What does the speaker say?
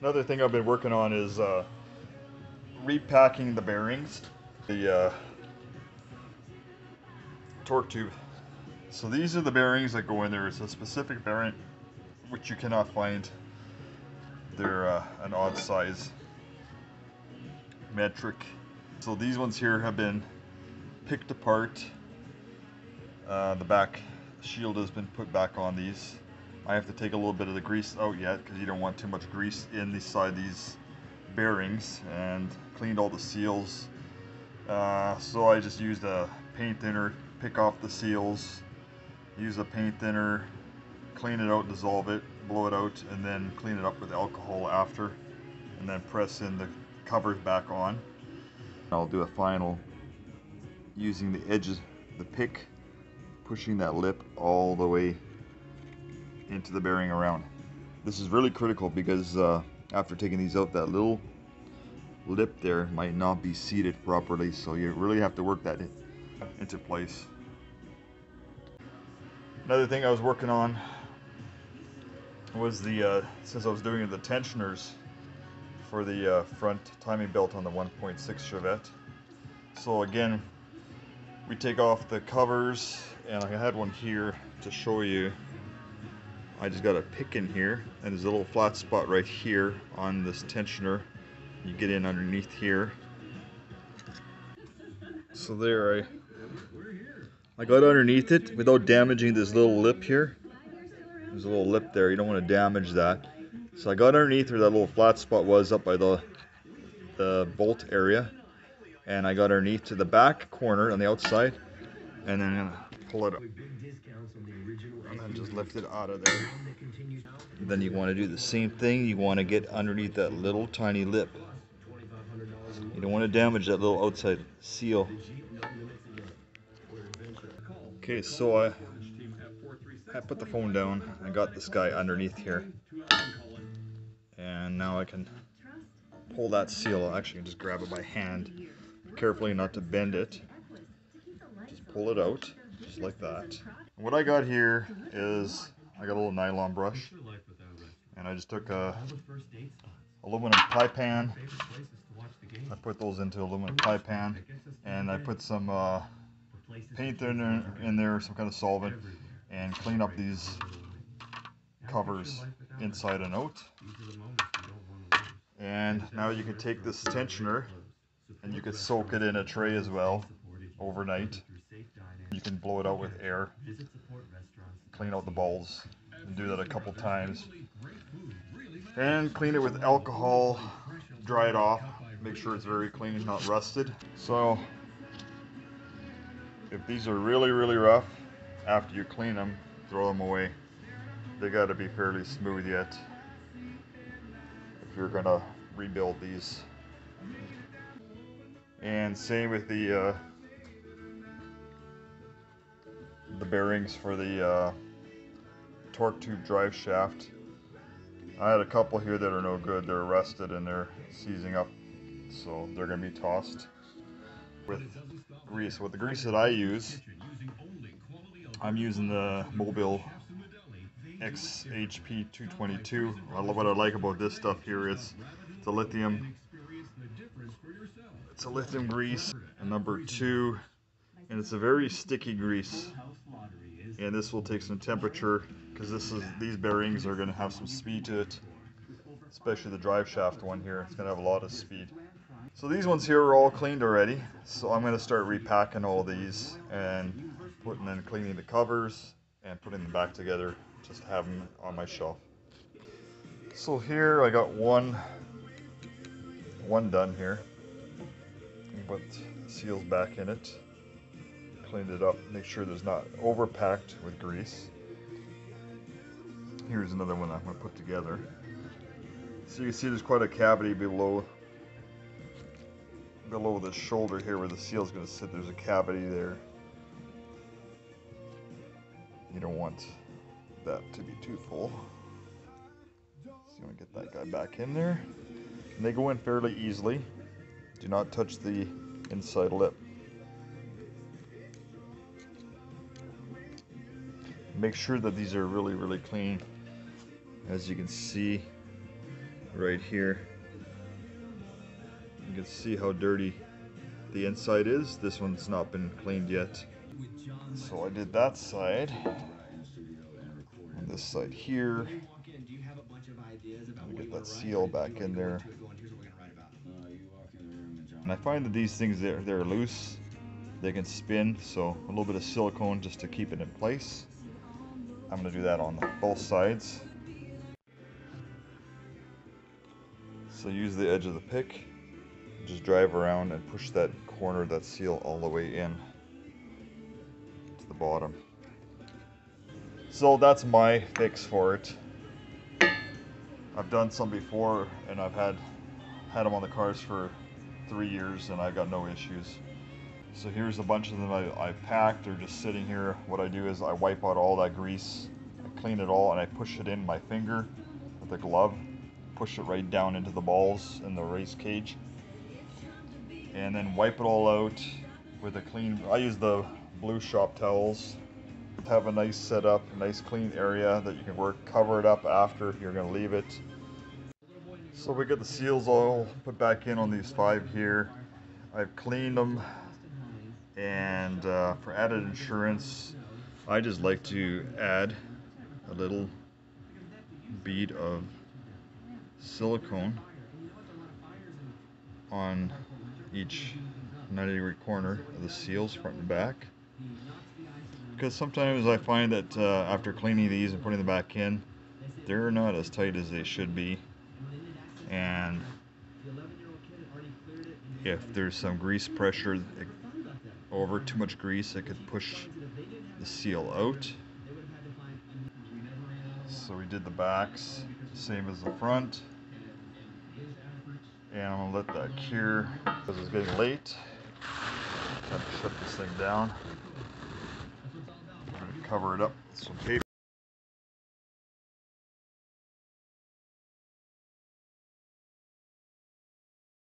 Another thing I've been working on is uh, repacking the bearings, the uh, torque tube. So these are the bearings that go in there. It's a specific bearing which you cannot find. They're uh, an odd size metric. So these ones here have been picked apart. Uh, the back shield has been put back on these. I have to take a little bit of the grease out yet because you don't want too much grease inside these bearings and cleaned all the seals. Uh, so I just used a paint thinner, pick off the seals, use a paint thinner, clean it out, dissolve it, blow it out, and then clean it up with alcohol after, and then press in the covers back on. I'll do a final using the edges, the pick, pushing that lip all the way into the bearing around. This is really critical because uh, after taking these out, that little lip there might not be seated properly, so you really have to work that into place. Another thing I was working on was the, uh, since I was doing the tensioners for the uh, front timing belt on the 1.6 Chevette. So again, we take off the covers, and I had one here to show you. I just got a pick in here, and there's a little flat spot right here on this tensioner. You get in underneath here. So there, I I got underneath it without damaging this little lip here. There's a little lip there, you don't want to damage that. So I got underneath where that little flat spot was up by the, the bolt area. And I got underneath to the back corner on the outside. And then I'm gonna pull it up. And then just lift it out of there. Then you want to do the same thing. You want to get underneath that little tiny lip. You don't want to damage that little outside seal. Okay, so I, I put the phone down. I got this guy underneath here. And now I can pull that seal. Actually, just grab it by hand. Carefully not to bend it. Just pull it out, just like that. What I got here is, I got a little nylon brush. And I just took a aluminum pie pan. I put those into aluminum pie pan. And I put some uh, paint thinner in there, some kind of solvent, and clean up these covers inside and out. And now you can take this tensioner and you can soak it in a tray as well overnight. You can blow it out with air, clean out the balls, and do that a couple times. And clean it with alcohol, dry it off, make sure it's very clean, and not rusted. So if these are really, really rough, after you clean them, throw them away. They got to be fairly smooth yet if you're gonna rebuild these. And same with the uh, the bearings for the uh, torque tube drive shaft. I had a couple here that are no good. They're rusted and they're seizing up, so they're gonna be tossed with grease. With the grease that I use, I'm using the Mobil XHP 222. I love what I like about this stuff here is it's a lithium. It's a lithium grease, number two, and it's a very sticky grease. And this will take some temperature because this is these bearings are going to have some speed to it, especially the drive shaft one here. It's going to have a lot of speed. So these ones here are all cleaned already. So I'm going to start repacking all these and putting in cleaning the covers and putting them back together just to have them on my shelf. So here I got one one done here. Put seals back in it. Cleaned it up, make sure there's not overpacked with grease. Here's another one I'm going to put together. So you can see there's quite a cavity below below the shoulder here where the seal is going to sit. There's a cavity there. You don't want that to be too full. So you want to get that guy back in there. And they go in fairly easily. Do not touch the inside lip. Make sure that these are really, really clean. As you can see, right here. You can see how dirty the inside is. This one's not been cleaned yet. So I did that side. And this side here. Get that seal back in there. And I find that these things, they're, they're loose. They can spin, so a little bit of silicone just to keep it in place. I'm going to do that on both sides. So use the edge of the pick, just drive around and push that corner, that seal all the way in to the bottom. So that's my fix for it. I've done some before and I've had had them on the cars for three years and I've got no issues. So here's a bunch of them I, I packed. They're just sitting here. What I do is I wipe out all that grease, I clean it all, and I push it in my finger with a glove. Push it right down into the balls in the race cage. And then wipe it all out with a clean, I use the blue shop towels. Have a nice setup, nice clean area that you can work, cover it up after you're gonna leave it. So we got the seals all put back in on these five here. I've cleaned them and uh, for added insurance I just like to add a little bead of silicone on each 90 degree corner of the seals front and back. Because sometimes I find that uh, after cleaning these and putting them back in they're not as tight as they should be. And if there's some grease pressure over too much grease it could push the seal out. So we did the backs same as the front. And I'm gonna let that cure because it's getting late. To shut this thing down. I'm gonna cover it up with some paper